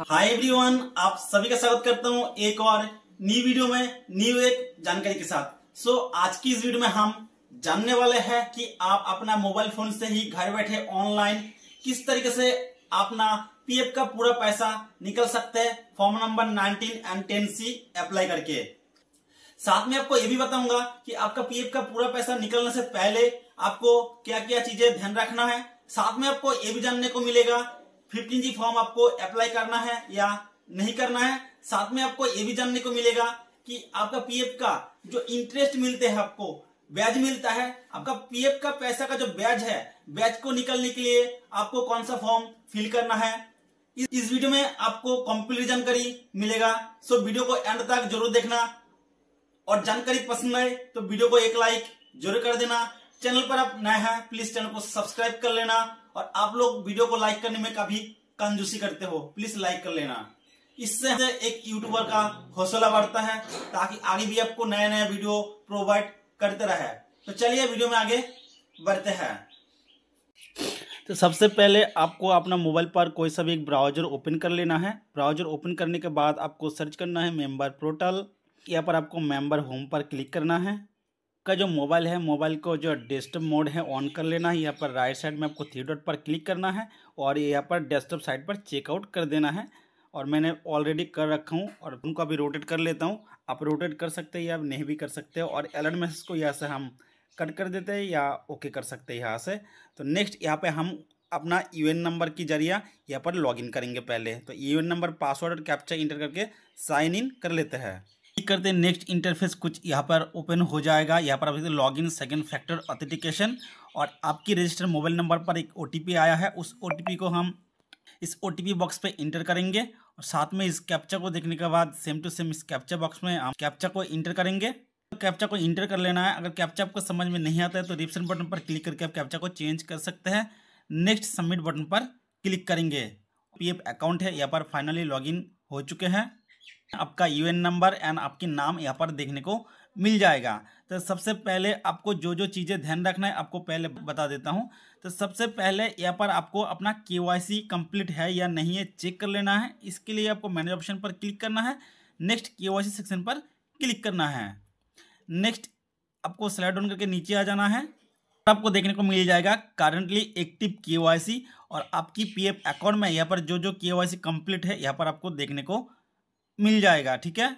Hi everyone आप सभी का स्वागत करता हूँ एक और न्यू वीडियो में न्यू एक जानकारी के साथ। सो so, आज की इस वीडियो में हम जानने वाले हैं कि आप अपना मोबाइल फ़ोन से ही घर बैठे ऑनलाइन किस तरीके से अपना पीएफ का पूरा पैसा निकल सकते हैं form number 19 and 10 C apply करके। साथ में आपको ये भी बताऊँगा कि आपका पीएफ का पूरा पैसा निकलने से पहले आपको क्या क्या चीज़ें ध्यान रखना है। साथ में आपको ये भी जानने को मिलेगा फिफ्टीन जी फॉर्म आपको अप्लाई करना है या नहीं करना है, साथ में आपको ये भी जानने को मिलेगा कि आपका पीएफ का जो इंटरेस्ट मिलते हैं आपको, ब्याज मिलता है। आपका पीएफ का पैसा का जो ब्याज है, ब्याज को निकलने के लिए आपको कौन सा फॉर्म फिल करना है? इस वीडियो में आपको कंप्लीट जानकारी मिलेगा। सो वीडियो को एंड तक ज़रूर देखना। और जानकारी पसंद आए तो वीडियो को एक लाइक ज़रूर कर देना। चैनल पर आप नए हैं प्लीज़ चैनल को सब्सक्राइब कर लेना। और आप लोग वीडियो को लाइक करने में काफ़ी कंजूसी करते हो प्लीज़ लाइक कर लेना। इससे एक यूट्यूबर का हौसला बढ़ता है, ताकि आगे भी आपको नया नया वीडियो प्रोवाइड करते रहे। तो चलिए वीडियो में आगे बढ़ते हैं। तो सबसे पहले आपको अपना मोबाइल पर कोई सा भी एक ब्राउज़र ओपन कर लेना है। ब्राउज़र ओपन करने के बाद आपको सर्च करना है मेंबर पोर्टल यहाँ पर आपको मेंबर होम पर क्लिक करना है। का जो मोबाइल है, मोबाइल को जो डेस्कटॉप मोड है, ऑन कर लेना है। यहाँ पर राइट साइड में आपको थ्री डॉट पर क्लिक करना है और यहाँ पर डेस्कटॉप साइड पर चेकआउट कर देना है। और मैंने ऑलरेडी कर रखा हूँ और उनको अभी रोटेट कर लेता हूँ। आप रोटेट कर सकते हैं या नहीं भी कर सकते हो और अलर्ट मैसेज को यहाँ से हम कट कर देते हैं या ओके कर सकते हैं यहाँ से। तो नेक्स्ट यहाँ पे हम अपना यूएन नंबर की ज़रिया यहाँ पर लॉगिन करेंगे पहले। तो यूएन नंबर, पासवर्ड और कैप्चा इंटर करके साइन इन कर लेते हैं। करते हैं नेक्स्ट इंटरफेस कुछ यहाँ पर ओपन हो जाएगा। यहाँ पर आप देखते log in second factor authentication और आपकी रजिस्टर्ड मोबाइल नंबर पर एक ओटीपी आया है। उस ओटीपी को हम इस ओटीपी बॉक्स पे इंटर करेंगे और साथ में इस कैप्चा को देखने के बाद सेम टू सेम इस कैप्चा बॉक्स में हम कैप्चा को इंटर करेंगे। कैप्चा को इंटर कर लेना है। अगर कैप्चा आपको समझ में नहीं आता है तो रिप्शन बटन पर क्लिक करके आप कैप्चा को चेंज कर सकते हैं। नेक्स्ट सबमिट बटन पर क्लिक करेंगे। पीएफ अकाउंट है। यहाँ पर फाइनली लॉगिन हो चुके हैं। आपका यूएन नंबर एंड आपके नाम यहाँ पर देखने को मिल जाएगा। तो सबसे पहले आपको जो जो चीज़ें ध्यान रखना है, आपको पहले बता देता हूँ। तो सबसे पहले यहाँ पर आपको अपना के वाई सी कंप्लीट है या नहीं है चेक कर लेना है। इसके लिए आपको मैनेज ऑप्शन पर क्लिक करना है। नेक्स्ट के सेक्शन पर क्लिक करना है। नेक्स्ट आपको स्लाइड डाउन करके नीचे आ जाना है। आपको देखने को मिल जाएगा करंटली एक्टिव के और आपकी पीएफ अकाउंट में यहाँ पर जो जो के कंप्लीट है, यहाँ पर आपको देखने को मिल जाएगा, ठीक है?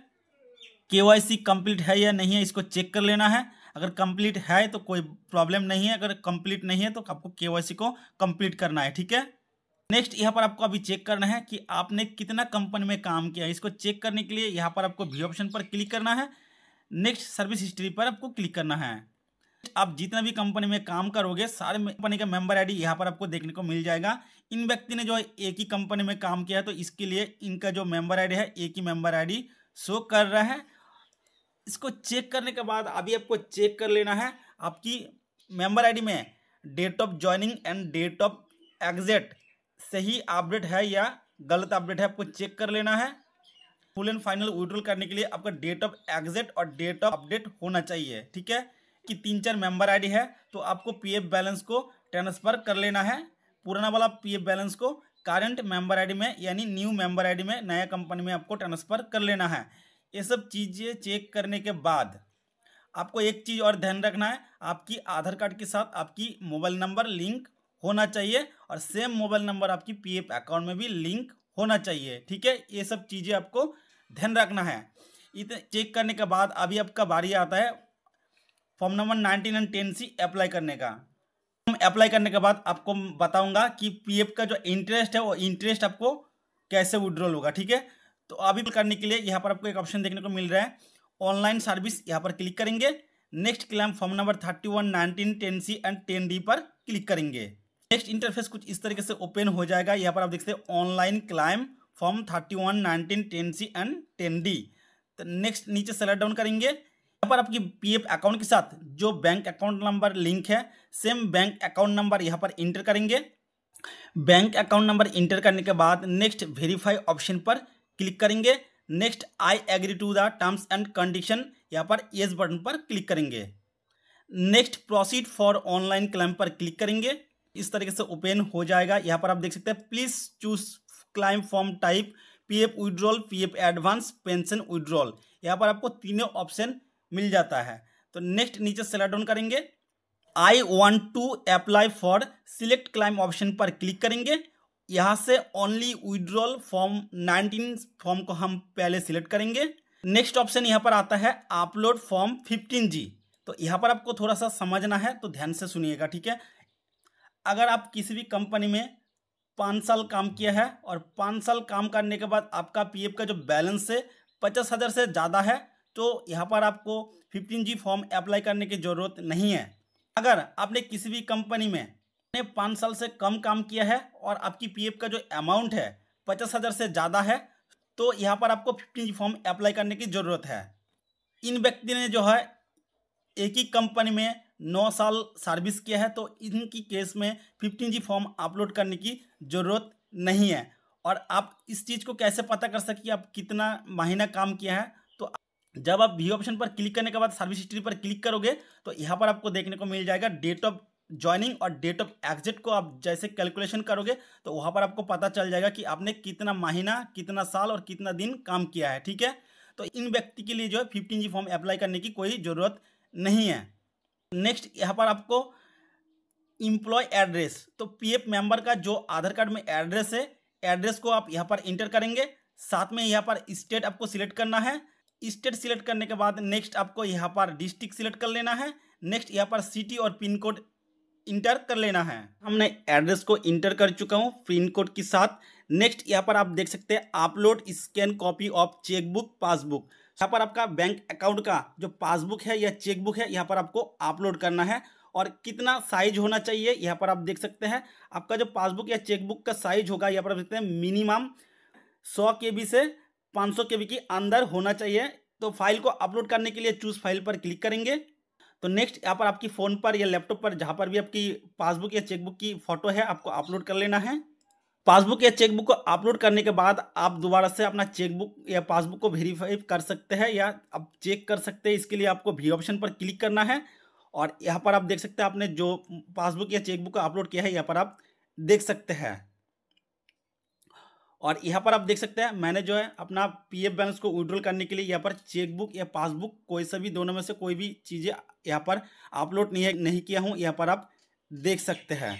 के वाई सी कंप्लीट है या नहीं है, इसको चेक कर लेना है। अगर कंप्लीट है तो कोई प्रॉब्लम नहीं है, अगर कंप्लीट नहीं है तो आपको के वाई सी को कंप्लीट करना है, ठीक है? नेक्स्ट यहाँ पर आपको अभी चेक करना है कि आपने कितना कंपनी में काम किया है। इसको चेक करने के लिए यहाँ पर आपको व्यू ऑप्शन पर क्लिक करना है। नेक्स्ट सर्विस हिस्ट्री पर आपको क्लिक करना है। आप जितना भी कंपनी में काम करोगे, सारे कंपनी का मेंबर आईडी यहाँ पर आपको देखने को मिल जाएगा। इन व्यक्ति ने जो है एक ही कंपनी में काम किया है तो इसके लिए इनका जो मेंबर आईडी है, एक ही मेंबर आईडी शो कर रहा है। इसको चेक करने के बाद अभी आपको चेक कर लेना है आपकी मेंबर आईडी में date of joining and date of exit सही अपडेट है या गलत अपडेट है, आपको चेक कर लेना है। फुल एंड फाइनल विड्रॉल करने के लिए आपका डेट ऑफ़ एग्जिट और डेट ऑफ़ अपडेट होना चाहिए, ठीक है? कि तीन चार मेंबर आईडी है तो आपको पीएफ बैलेंस को ट्रांसफ़र कर लेना है। पुराना वाला पीएफ बैलेंस को करंट मेंबर आईडी में, यानी न्यू मेंबर आईडी में, नया कंपनी में आपको ट्रांसफ़र कर लेना है। ये सब चीज़ें चेक करने के बाद आपको एक चीज़ और ध्यान रखना है, आपकी आधार कार्ड के साथ आपकी मोबाइल नंबर लिंक होना चाहिए और सेम मोबाइल नंबर आपकी पीएफ अकाउंट में भी लिंक होना चाहिए, ठीक है? ये सब चीज़ें आपको ध्यान रखना है। इतने चेक करने के बाद अभी आपका बारी आता है form number nineteen and ten C apply करने का। अप्लाई करने के बाद आपको बताऊँगा कि पीएफ का जो इंटरेस्ट है, वो इंटरेस्ट आपको कैसे विड्रॉल होगा, ठीक है? तो अभी करने के लिए यहाँ पर आपको एक ऑप्शन देखने को मिल रहा है। ऑनलाइन सर्विस यहाँ पर क्लिक करेंगे। Next claim form number thirty one nineteen ten C and ten D पर क्लिक करेंगे। नेक्स्ट इंटरफेस कुछ इस तरीके से ओपन हो जाएगा। यहाँ पर आप देखते हैं online claim form thirty one nineteen ten C and ten D तो नेक्स्ट नीचे सेलेक्ट डाउन करेंगे। यहाँ पर आपकी पीएफ अकाउंट के साथ जो बैंक अकाउंट नंबर लिंक है सेम बैंक अकाउंट नंबर यहाँ पर इंटर करेंगे। बैंक अकाउंट नंबर इंटर करने के बाद नेक्स्ट वेरीफाई ऑप्शन पर क्लिक करेंगे। Next I agree to the terms and condition यहाँ पर येस बटन पर क्लिक करेंगे। Next proceed for online claim पर क्लिक करेंगे। इस तरीके से ओपन हो जाएगा। यहाँ पर आप देख सकते हैं please choose claim form type PF withdrawal PF advance pension withdrawal यहाँ पर आपको तीनों ऑप्शन मिल जाता है। तो नेक्स्ट नीचे सेलेक्ट डाउन करेंगे। I want to apply for select claim option पर क्लिक करेंगे। यहाँ से ओनली विड्रॉल फॉर्म 19 फॉर्म को हम पहले सिलेक्ट करेंगे। नेक्स्ट ऑप्शन यहाँ पर आता है अपलोड फॉर्म 15G तो यहाँ पर आपको थोड़ा सा समझना है तो ध्यान से सुनिएगा, ठीक है? अगर आप किसी भी कंपनी में पाँच साल काम किया है और पाँच साल काम करने के बाद आपका पीएफ का जो बैलेंस है पचास हज़ार से ज़्यादा है तो यहाँ पर आपको फिफ्टीन जी फॉर्म अप्लाई करने की ज़रूरत नहीं है। अगर आपने किसी भी कंपनी में ने पाँच साल से कम काम किया है और आपकी पीएफ का जो अमाउंट है पचास हज़ार से ज़्यादा है तो यहाँ पर आपको फिफ्टीन जी फॉर्म अप्लाई करने की ज़रूरत है। इन व्यक्ति ने जो है एक ही कंपनी में नौ साल सर्विस किया है तो इनकी केस में फिफ्टीन जी फॉर्म अपलोड करने की ज़रूरत नहीं है। और आप इस चीज़ को कैसे पता कर सकिए आप कितना महीना काम किया है? जब आप वी ऑप्शन पर क्लिक करने के बाद सर्विस हिस्ट्री पर क्लिक करोगे तो यहाँ पर आपको देखने को मिल जाएगा डेट ऑफ़ ज्वाइनिंग और डेट ऑफ़ एग्जिट को आप जैसे कैलकुलेशन करोगे तो वहाँ पर आपको पता चल जाएगा कि आपने कितना महीना, कितना साल और कितना दिन काम किया है, ठीक है? तो इन व्यक्ति के लिए जो है फिफ्टीन जी फॉर्म अप्लाई करने की कोई ज़रूरत नहीं है। नेक्स्ट यहाँ पर आपको इम्प्लॉय एड्रेस तो पीएफ मेंबर का जो आधार कार्ड में एड्रेस है एड्रेस को आप यहाँ पर इंटर करेंगे। साथ में यहाँ पर स्टेट आपको सिलेक्ट करना है। स्टेट सिलेक्ट करने के बाद नेक्स्ट आपको यहाँ पर डिस्ट्रिक्ट सिलेक्ट कर लेना है। नेक्स्ट यहाँ पर सिटी और पिन कोड इंटर कर लेना है। हमने एड्रेस को इंटर कर चुका हूँ पिन कोड के साथ। नेक्स्ट यहाँ पर आप देख सकते हैं upload scan copy of chequebook passbook. यहाँ पर आपका बैंक अकाउंट का जो पासबुक है या चेकबुक है, यहाँ पर आपको अपलोड करना है। और कितना साइज़ होना चाहिए, यहाँ पर आप देख सकते हैं। आपका जो पासबुक या चेकबुक का साइज़ होगा, यहाँ पर आप देखते हैं मिनिमम सौ के बी से पाँच सौ के के अंदर होना चाहिए। तो फ़ाइल को अपलोड करने के लिए चूज़ फ़ाइल पर क्लिक करेंगे। तो नेक्स्ट यहाँ पर आपकी फ़ोन पर या लैपटॉप पर जहाँ पर भी आपकी पासबुक या चेकबुक की फ़ोटो है, आपको अपलोड कर लेना है। पासबुक या चेकबुक को अपलोड करने के बाद आप दोबारा से अपना चेकबुक या पासबुक को वेरीफाई कर सकते हैं या आप चेक कर सकते हैं। इसके लिए आपको भी ऑप्शन पर क्लिक करना है और यहाँ पर आप देख सकते हैं आपने जो पासबुक या चेकबुक को अपलोड किया है, यहाँ पर आप देख सकते हैं। और यहाँ पर आप देख सकते हैं, मैंने जो है अपना पीएफ बैलेंस को विड्रॉल करने के लिए यहाँ पर चेकबुक या पासबुक कोई सा भी दोनों में से कोई भी चीज़ें यहाँ पर अपलोड नहीं नहीं किया हूँ, यहाँ पर आप देख सकते हैं।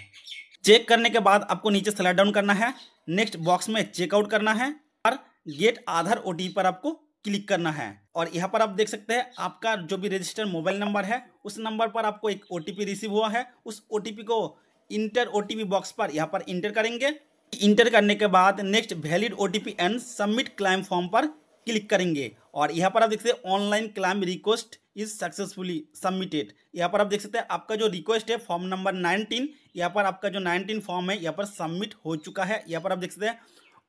चेक करने के बाद आपको नीचे स्लाइड डाउन करना है नेक्स्ट बॉक्स में चेकआउट करना है, और गेट आधार ओ पर आपको क्लिक करना है। और यहाँ पर आप देख सकते हैं, आपका जो भी रजिस्टर्ड मोबाइल नंबर है, उस नंबर पर आपको एक ओटीपी रिसीव हुआ है, उस ओटीपी को इंटर ओ बॉक्स पर यहाँ पर इंटर करेंगे इंटर करने के बाद next valid OTP and submit claim form पर क्लिक करेंगे। और यहाँ पर आप देख सकते हैं online claim request is successfully submitted यहाँ पर आप देख सकते हैं आपका जो रिक्वेस्ट है फॉर्म नंबर 19 यहाँ पर आपका जो 19 फॉर्म है, यहाँ पर सबमिट हो चुका है। यहाँ पर आप देख सकते हैं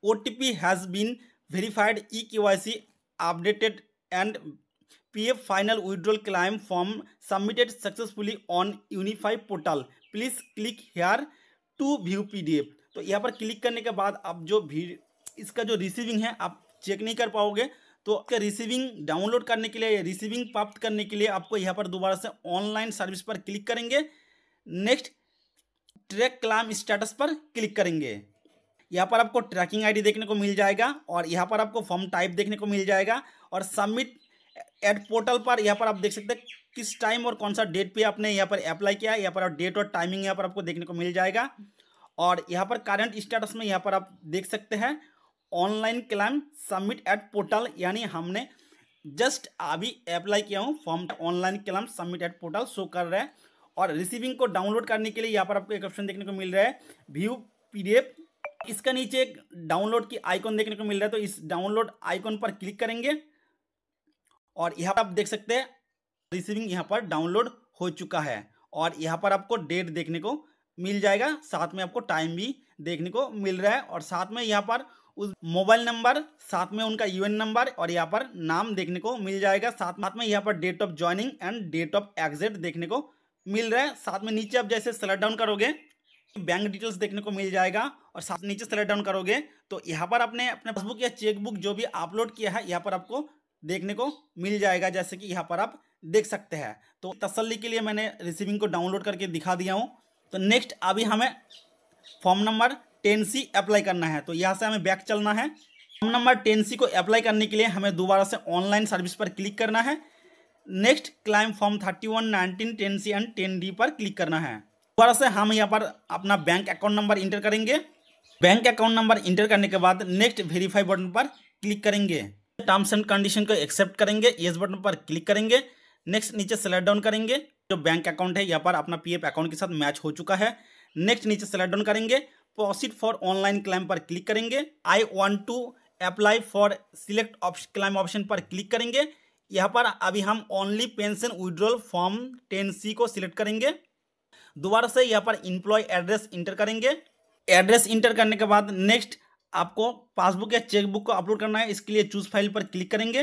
O T P has been verified E K Y C updated and P F final withdrawal claim form submitted successfully on unified portal please click here to view P D F तो यहाँ पर click करने के बाद आप जो भी इसका जो रिसीविंग है, आप चेक नहीं कर पाओगे। तो आपके रिसीविंग डाउनलोड करने के लिए रिसीविंग प्राप्त करने के लिए आपको यहाँ पर दोबारा से ऑनलाइन सर्विस पर क्लिक करेंगे। नेक्स्ट ट्रैक क्लाम स्टेटस पर क्लिक करेंगे। यहाँ पर आपको ट्रैकिंग आईडी देखने को मिल जाएगा और यहाँ पर आपको फॉर्म टाइप देखने को मिल जाएगा और सबमिट एड पोर्टल पर यहाँ पर आप देख सकते हैं किस टाइम और कौन सा डेट पे आपने यहाँ पर अप्लाई किया यहाँ पर डेट और टाइमिंग यहाँ पर आपको देखने को मिल जाएगा। और यहाँ पर करंट स्टेटस में यहाँ पर आप देख सकते हैं online claim submit at portal यानी हमने जस्ट अभी अप्लाई किया हूँ form online claim submit at portal show कर रहा है। और रिसीविंग को डाउनलोड करने के लिए यहाँ पर आपको एक ऑप्शन देखने को मिल रहा है व्यू पीडीएफ इसका नीचे एक डाउनलोड की आइकॉन देखने को मिल रहा है तो इस डाउनलोड आइकॉन पर क्लिक करेंगे। और यहाँ पर आप देख सकते हैं रिसीविंग यहाँ पर डाउनलोड हो चुका है। और यहाँ पर आपको डेट देखने को मिल जाएगा। साथ में आपको टाइम भी देखने को मिल रहा है और साथ में यहाँ पर उस मोबाइल नंबर साथ में उनका यूएन नंबर और यहाँ पर नाम देखने को मिल जाएगा। साथ में यहाँ पर date of joining and date of exit देखने को मिल रहा है। साथ में नीचे आप जैसे सेलेक्ट डाउन करोगे बैंक डिटेल्स देखने को मिल जाएगा और साथ नीचे सेलेक्ट डाउन करोगे तो यहाँ पर आपने अपने पासबुक या चेकबुक जो भी अपलोड किया है, यहाँ पर आपको देखने को मिल जाएगा, जैसे कि यहाँ पर आप देख सकते हैं। तो तसल्ली के लिए मैंने रिसीविंग को डाउनलोड करके दिखा दिया हूँ। तो नेक्स्ट अभी हमें form number ten C apply करना है। तो यहाँ से हमें बैक चलना है। फॉर्म नंबर टेन सी को अप्लाई करने के लिए हमें दोबारा से ऑनलाइन सर्विस पर क्लिक करना है। Next claim form thirty one nineteen ten C and ten D पर क्लिक करना है। दोबारा से हम यहाँ पर अपना बैंक अकाउंट नंबर इंटर करेंगे। बैंक अकाउंट नंबर इंटर करने के बाद नेक्स्ट वेरीफाई बटन पर क्लिक करेंगे। टर्म्स एंड कंडीशन को एक्सेप्ट करेंगे। येस बटन पर क्लिक करेंगे। नेक्स्ट नीचे सेलेक्ट डाउन करेंगे। जो बैंक अकाउंट है, यहाँ पर अपना पीएफ अकाउंट के साथ मैच हो चुका है। नेक्स्ट नीचे सेलेक्ट डाउन करेंगे। प्रोसीड फॉर ऑनलाइन क्लाइम पर क्लिक करेंगे। I want to apply for select claim option पर क्लिक करेंगे। यहाँ पर अभी हम only pension withdrawal form ten C को सिलेक्ट करेंगे। दोबारा से यहाँ पर इंप्लॉय एड्रेस इंटर करेंगे। एड्रेस इंटर करने के बाद नेक्स्ट आपको पासबुक या चेकबुक को अपलोड करना है। इसके लिए चूज़ फ़ाइल पर क्लिक करेंगे।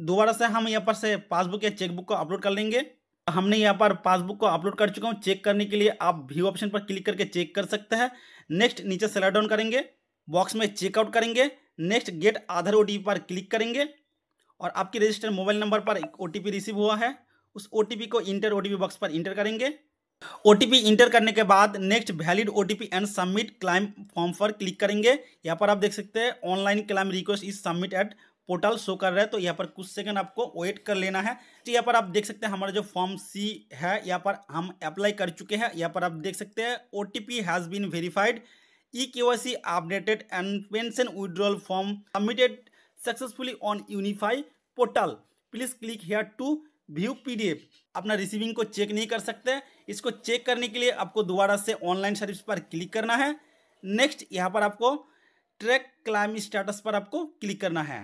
दोबारा से हम यहाँ पर से पासबुक या चेकबुक को अपलोड कर लेंगे। हमने यहाँ पर पासबुक को अपलोड कर चुका हूँ। चेक करने के लिए आप व्यू ऑप्शन पर क्लिक करके चेक कर सकते हैं। नेक्स्ट नीचे सेलेक्ट डाउन करेंगे। बॉक्स में चेकआउट करेंगे। नेक्स्ट गेट आधार ओ पर क्लिक करेंगे। और आपके रजिस्टर्ड मोबाइल नंबर पर एक ओटीपी रिसीव हुआ है। उस ओटीपी को इंटर ओटीपी बॉक्स पर इंटर करेंगे। ओ इंटर करने के बाद next valid OTP and submit claim form पर क्लिक करेंगे। यहाँ पर आप देख सकते हैं online claim request is submit at portal show कर रहा है तो यहाँ पर कुछ सेकंड आपको वेट कर लेना है। तो यहाँ पर आप देख सकते हैं, हमारा जो फॉर्म सी है, यहाँ पर हम अप्लाई कर चुके हैं। यहाँ पर आप देख सकते हैं O T P has been verified E K Y C updated and pension withdrawal form submitted successfully on unify portal please click here to view PDF अपना रिसीविंग को चेक नहीं कर सकते। इसको चेक करने के लिए आपको दोबारा से ऑनलाइन सर्विस पर क्लिक करना है। नेक्स्ट यहाँ पर आपको ट्रैक क्लाइम स्टेटस पर आपको क्लिक करना है।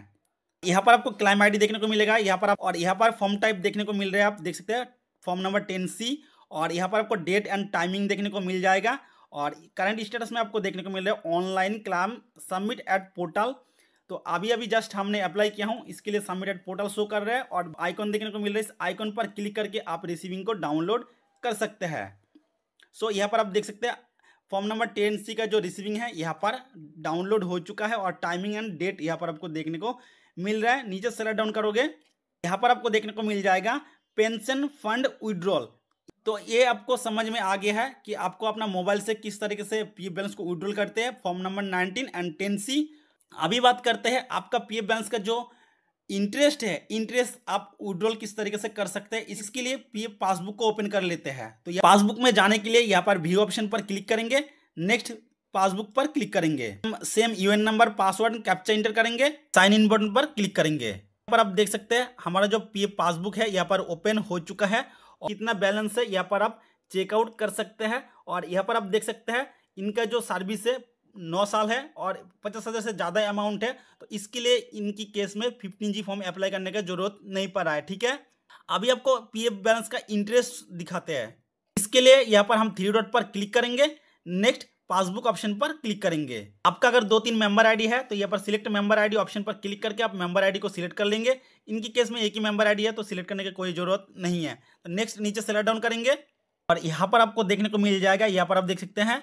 यहाँ पर आपको क्लाइम आईडी देखने को मिलेगा यहाँ पर आप और यहाँ पर फॉर्म टाइप देखने को मिल रहा है आप देख सकते हैं फॉर्म नंबर टेन सी और यहाँ पर आपको डेट एंड टाइमिंग देखने को मिल जाएगा और करंट स्टेटस में आपको देखने को मिल रहा है online claim submit at portal तो अभी अभी जस्ट हमने अप्लाई किया हूँ इसके लिए सबमिट एट पोर्टल शो कर रहा है और आइकॉन देखने को मिल रहा है इस आइकॉन पर क्लिक करके आप रिसीविंग को डाउनलोड कर सकते हैं। सो so, यहाँ पर आप देख सकते हैं फॉर्म नंबर टेन सी का जो रिसीविंग है यहाँ पर डाउनलोड हो चुका है और टाइमिंग एंड डेट यहाँ पर आपको देखने को मिल रहा है, नीचे सेलेक्ट डाउन करोगे, यहाँ पर आपको देखने को मिल जाएगा पेंशन फंड विड्रॉल तो ये आपको समझ में आ गया है कि आपको अपना मोबाइल से किस तरीके से पी बैलेंस को विड्रॉल करते हैं form number nineteen and ten C अभी बात करते हैं, आपका पी बैलेंस का जो इंटरेस्ट है इंटरेस्ट आप विड्रॉल किस तरीके से कर सकते हैं, इसके लिए पीएफ पासबुक को ओपन कर लेते हैं। तो पासबुक में जाने के लिए यहाँ पर व्यू ऑप्शन पर क्लिक करेंगे। नेक्स्ट पासबुक पर क्लिक करेंगे। हम same UN number, password, captcha enter करेंगे। साइन इन बटन पर क्लिक करेंगे। पर आप देख सकते हैं, हमारा जो पी पासबुक है, यहाँ पर ओपन हो चुका है और कितना बैलेंस है, यहाँ पर आप चेकआउट कर सकते हैं और यहाँ पर आप देख सकते हैं, इनका जो सर्विस है, नौ साल है और पचास हज़ार से ज़्यादा अमाउंट है। तो इसके लिए इनकी केस में फिफ्टीन जी फॉर्म अप्लाई करने का ज़रूरत नहीं पड़ है, ठीक है? अभी आपको पीएफ बैलेंस का इंटरेस्ट दिखाते हैं। इसके लिए यहाँ पर हम थ्री डॉट पर क्लिक करेंगे। नेक्स्ट पासबुक ऑप्शन पर क्लिक करेंगे। आपका अगर दो तीन मेंबर आईडी है तो यहाँ पर सिलेक्ट मेंबर आईडी ऑप्शन पर क्लिक करके आप मेंबर आईडी को सिलेक्ट कर लेंगे। इनकी केस में एक ही मेंबर आईडी है तो सिलेक्ट करने की कोई ज़रूरत नहीं है। तो नेक्स्ट नीचे सेलेक्ट डाउन करेंगे और यहाँ पर आपको देखने को मिल जाएगा, यहाँ पर आप देख सकते हैं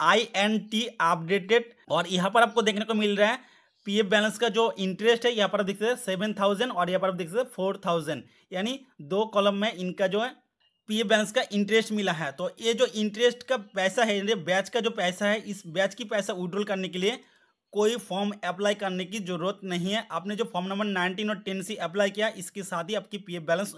आई एन टी अपडेटेड और यहाँ पर आपको देखने को मिल रहा है पीएफ बैलेंस का जो इंटरेस्ट है, यहाँ पर आप देख सकते हैं सेवन थाउज़ेंड और यहाँ पर आप देख सकते हैं फोर थाउज़ेंड यानी दो कॉलम में इनका जो है पी बैलेंस का इंटरेस्ट मिला है। तो ये जो इंटरेस्ट का पैसा है बैच का जो पैसा है, इस बैच की पैसा विड्रॉल करने के लिए कोई फॉर्म अप्लाई करने की ज़रूरत नहीं है। आपने जो फॉर्म नंबर नाइनटीन और टेन सी अप्लाई किया, इसके साथ ही आपकी पी बैलेंस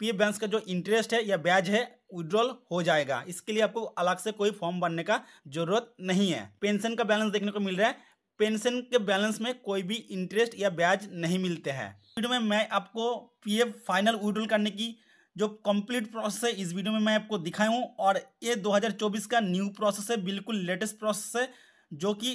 पी बैलेंस का जो इंटरेस्ट है या ब्याज है विड्रॉल हो जाएगा। इसके लिए आपको अलग से कोई फॉर्म भरने का ज़रूरत नहीं है। पेंशन का बैलेंस देखने को मिल रहा है। पेंशन के बैलेंस में कोई भी इंटरेस्ट या ब्याज नहीं मिलते हैं। वीडियो में मैं आपको पीएफ फाइनल विड्रॉल करने की जो कंप्लीट प्रोसेस है इस वीडियो में मैं आपको दिखाया हूँ। और ये 2024 का न्यू प्रोसेस है बिल्कुल लेटेस्ट प्रोसेस है जो कि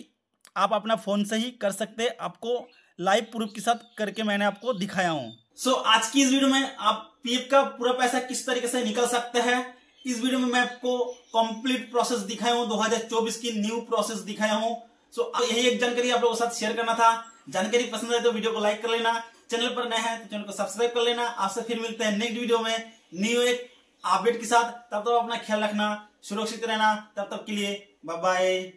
आप अपना फ़ोन से ही कर सकते हैं। आपको लाइव प्रूफ के साथ करके मैंने आपको दिखाया हूँ। सो so, आज की इस वीडियो में आप पीएफ का पूरा पैसा किस तरीके से निकल सकते हैं इस वीडियो में मैं आपको कंप्लीट प्रोसेस दिखाया हूँ 2024 की न्यू प्रोसेस दिखाया हूँ। सो so, यही एक जानकारी आप लोगों के साथ शेयर करना था। जानकारी पसंद आए तो वीडियो को लाइक कर लेना। चैनल पर नया है तो चैनल को सब्सक्राइब कर लेना। आपसे फिर मिलते हैं नेक्स्ट वीडियो में। न्यू एक अपडेट के साथ तब तक अपना ख्याल रखना, सुरक्षित रहना, तब तक के लिए बाय बाय